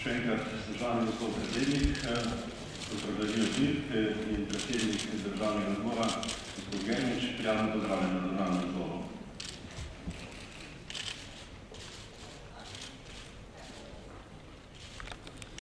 še enkrat, spoštovani gospod predsednik, eh, gospod Blažio eh, in predsednik državnega zbora, gospod Genič, prijazno pozdravljam na